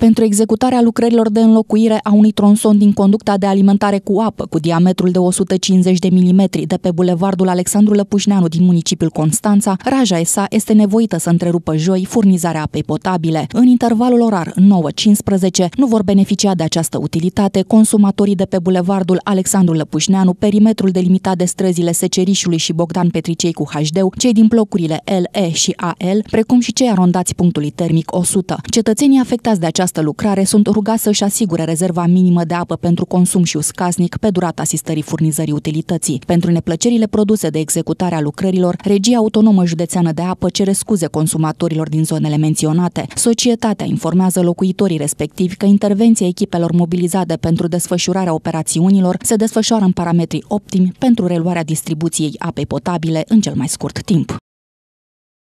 Pentru executarea lucrărilor de înlocuire a unui tronson din conducta de alimentare cu apă cu diametrul de 150 de mm de pe bulevardul Alexandru Lăpușneanu din municipiul Constanța, Raja SA este nevoită să întrerupă joi furnizarea apei potabile. În intervalul orar 9-15 nu vor beneficia de această utilitate consumatorii de pe bulevardul Alexandru Lăpușneanu, perimetrul delimitat de străzile Secerișului și Bogdan Petricei cu HD, cei din blocurile LE și AL, precum și cei arondați punctului termic 100. Cetățenii afectați de această această lucrare sunt rugați să-și asigure rezerva minimă de apă pentru consum și uscasnic pe durata asistării furnizării utilității. Pentru neplăcerile produse de executarea lucrărilor, Regia Autonomă Județeană de Apă cere scuze consumatorilor din zonele menționate. Societatea informează locuitorii respectivi că intervenția echipelor mobilizate pentru desfășurarea operațiunilor se desfășoară în parametri optimi pentru reluarea distribuției apei potabile în cel mai scurt timp.